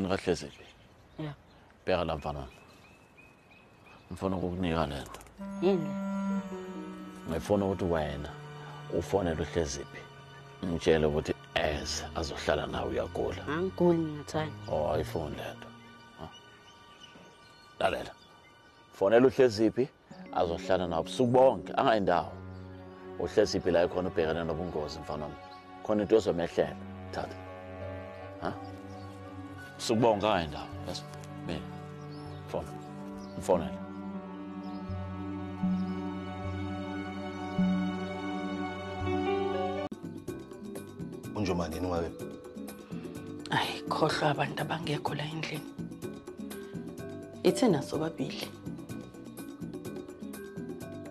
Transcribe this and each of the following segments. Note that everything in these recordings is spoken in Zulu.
mngani kahleziphi ya. Bheka la mfanana ngifuna ukukunika le nto yini? Ngifuna ukuthi wena ufonele uhleziphi. Ngitshele ukuthi eze azohlala nawe uyagula. Angiguli ngiyathanda oh ayifuni le nto Ha. lalela. Fonela uhleziphi azohlala nawe busuku bonke angayindawo. Uhleziphi la khona ubhekene nobungozi mfana wami? Khona into ezomehlela thatha. Ha busuku bonke angayindawo yes mina fona mfonele unjomani yini ungabe ayi khohlwa abantu abangekho la endlini. Ithina sobabili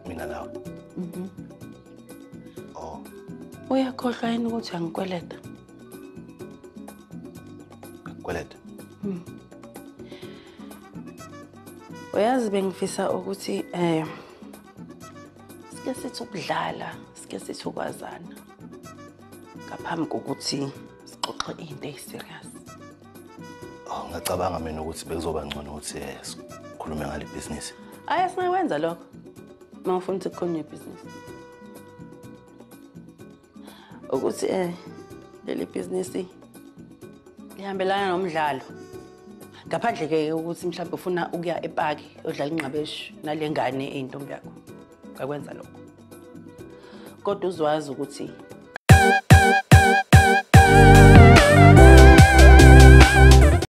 mina nawe oh. Uyakhohlwa yini ukuthi angikweleta? Kweleta? Uyazi bengifisa ukuthi eh sike sithi ukudlala sike sithi ukwazana ngaphambi kokuthi sixoxe into eyiserious oh ngacabanga mina ukuthi bekuzoba ngcono ukuthi eh, sikhulume ngale business. Aya singakwenza lokho uma ufuna ukuthi kukhona ibhizinisi ukuthi eh leli bhizinisi lihambelana nomdlalo. Ngaphandle-ke ukuthi mhlawumbe ufuna ukuya epaki yodlala ingqabeshu nale ngane eyintombi yakho ngakwenza lokho. Kodwa uzwazi ukuthi